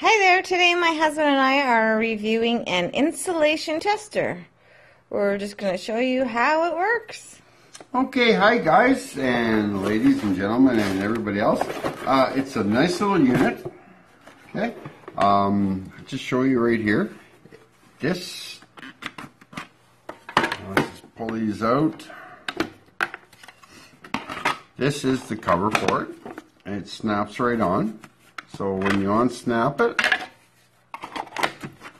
Hi there. Today my husband and I are reviewing an insulation tester. We're just going to show you how it works. Okay, hi guys and ladies and gentlemen and everybody else. Uh, it's a nice little unit. Okay, um, just show you right here. This, let's just pull these out. This is the cover for it. And it snaps right on. So when you unsnap it,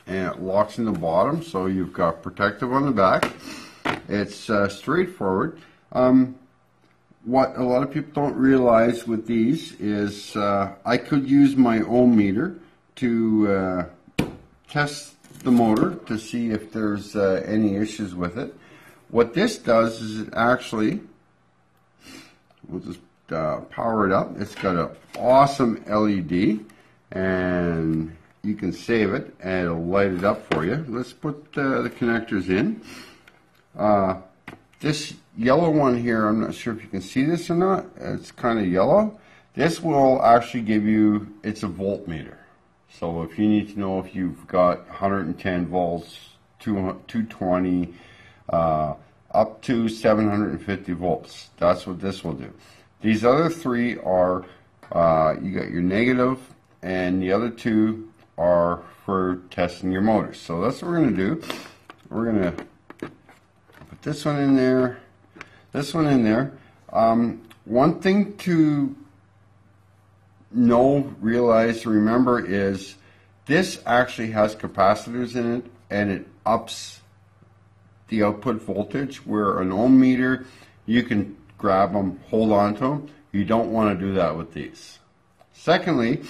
and it locks in the bottom, so you've got protective on the back. It's uh, straightforward. Um, what a lot of people don't realize with these is uh, I could use my ohm meter to uh, test the motor to see if there's uh, any issues with it. What this does is it actually, we'll just uh, power it up. It's got an awesome LED and you can save it and it'll light it up for you. Let's put uh, the connectors in. Uh, this yellow one here, I'm not sure if you can see this or not. It's kind of yellow. This will actually give you, it's a voltmeter. So if you need to know if you've got 110 volts, 220, uh, up to 750 volts, that's what this will do. These other three are, uh, you got your negative, and the other two are for testing your motors. So that's what we're going to do. We're going to put this one in there, this one in there. Um, one thing to know, realize, remember is this actually has capacitors in it and it ups the output voltage where an ohm meter you can grab them, hold on to them. You don't want to do that with these. Secondly,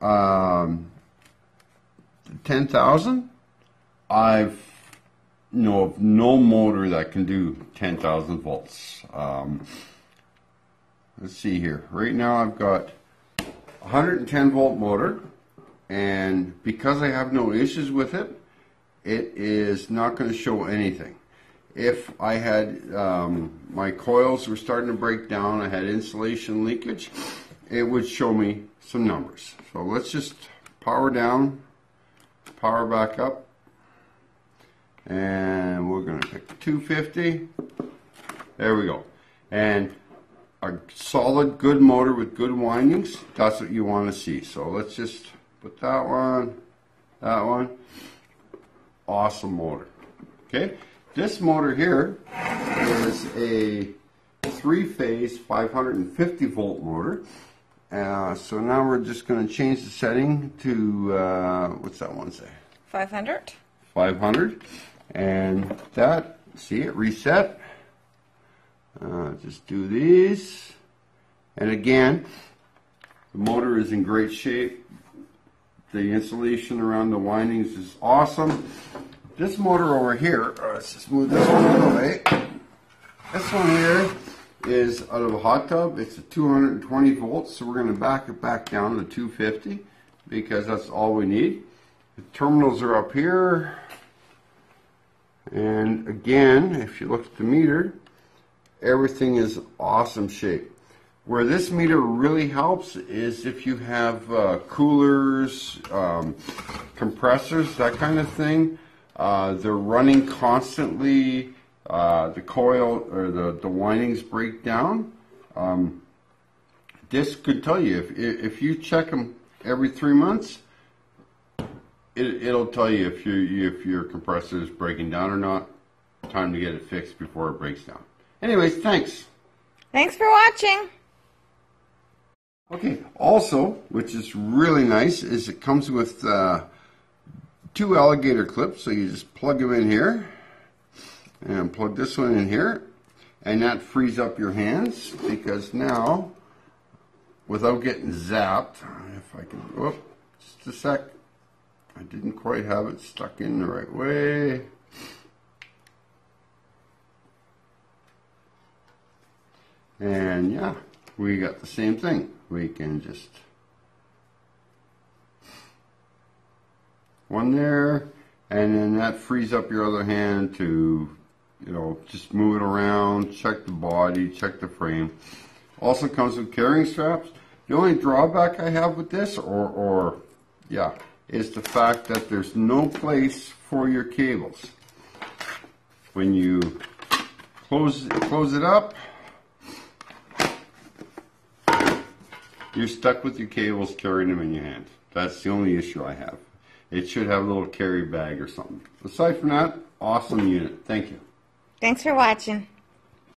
um, 10,000, I've know of no motor that can do 10,000 volts. Um, let's see here. Right now I've got 110 volt motor and because I have no issues with it, it is not going to show anything if I had um, my coils were starting to break down, I had insulation leakage, it would show me some numbers. So let's just power down, power back up, and we're going to pick 250. There we go. And a solid, good motor with good windings, that's what you want to see. So let's just put that one, that one. Awesome motor. Okay. This motor here is a three-phase 550 volt motor. Uh, so now we're just going to change the setting to, uh, what's that one say? 500. 500. And that, see it reset. Uh, just do these. And again, the motor is in great shape. The insulation around the windings is awesome. This motor over here, uh, let's just move this one out of the way. This one here is out of a hot tub. It's a 220 volts, so we're going to back it back down to 250 because that's all we need. The terminals are up here. And again, if you look at the meter, everything is awesome shape. Where this meter really helps is if you have uh, coolers, um, compressors, that kind of thing. Uh, they're running constantly. Uh, the coil or the, the windings break down. Um, this could tell you if, if you check them every three months, it, it'll tell you if your if your compressor is breaking down or not. Time to get it fixed before it breaks down. Anyways, thanks. Thanks for watching. Okay. Also, which is really nice, is it comes with. Uh, two alligator clips. So you just plug them in here and plug this one in here. And that frees up your hands because now, without getting zapped, if I can, whoop, just a sec. I didn't quite have it stuck in the right way. And yeah, we got the same thing. We can just one there, and then that frees up your other hand to, you know, just move it around, check the body, check the frame. Also comes with carrying straps. The only drawback I have with this, or, or Yeah, is the fact that there's no place for your cables. When you close close it up, you're stuck with your cables carrying them in your hand. That's the only issue I have. It should have a little carry bag or something. Aside from that, awesome unit. Thank you. Thanks for watching.